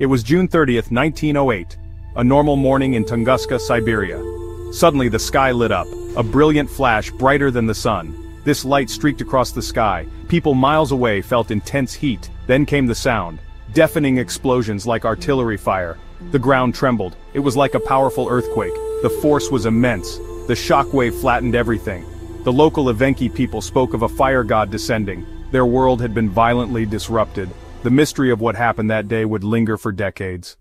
It was June 30th, 1908. A normal morning in Tunguska, Siberia. Suddenly the sky lit up, a brilliant flash brighter than the sun. This light streaked across the sky, people miles away felt intense heat, then came the sound. Deafening explosions like artillery fire. The ground trembled, it was like a powerful earthquake, the force was immense, the shockwave flattened everything. The local Evenki people spoke of a fire god descending, their world had been violently disrupted, the mystery of what happened that day would linger for decades.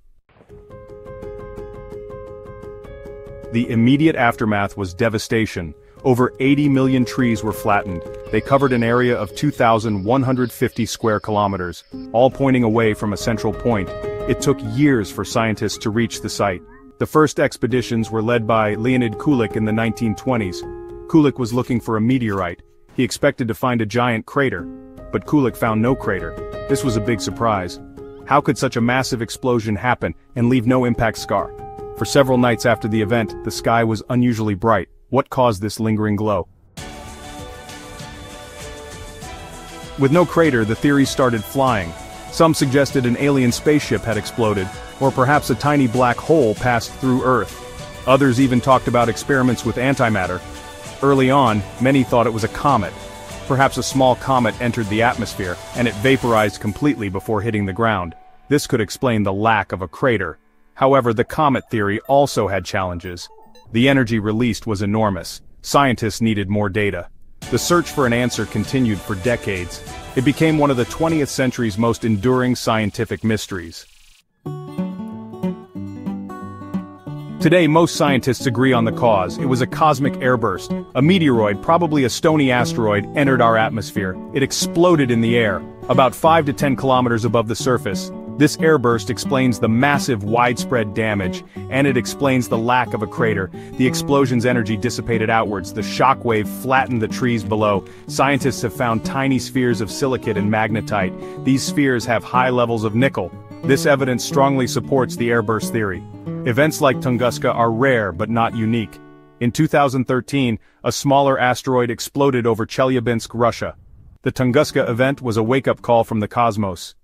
The immediate aftermath was devastation. Over 80 million trees were flattened. They covered an area of 2,150 square kilometers, all pointing away from a central point. It took years for scientists to reach the site. The first expeditions were led by Leonid Kulik in the 1920s. Kulik was looking for a meteorite. He expected to find a giant crater, but Kulik found no crater. This was a big surprise. How could such a massive explosion happen and leave no impact scar? For several nights after the event, the sky was unusually bright. What caused this lingering glow? With no crater, the theories started flying. Some suggested an alien spaceship had exploded, or perhaps a tiny black hole passed through Earth. Others even talked about experiments with antimatter. Early on, many thought it was a comet, Perhaps a small comet entered the atmosphere, and it vaporized completely before hitting the ground. This could explain the lack of a crater. However, the comet theory also had challenges. The energy released was enormous. Scientists needed more data. The search for an answer continued for decades. It became one of the 20th century's most enduring scientific mysteries. Today most scientists agree on the cause, it was a cosmic airburst. A meteoroid, probably a stony asteroid, entered our atmosphere. It exploded in the air, about 5 to 10 kilometers above the surface. This airburst explains the massive widespread damage, and it explains the lack of a crater. The explosion's energy dissipated outwards, the shockwave flattened the trees below. Scientists have found tiny spheres of silicate and magnetite. These spheres have high levels of nickel. This evidence strongly supports the airburst theory. Events like Tunguska are rare but not unique. In 2013, a smaller asteroid exploded over Chelyabinsk, Russia. The Tunguska event was a wake-up call from the cosmos.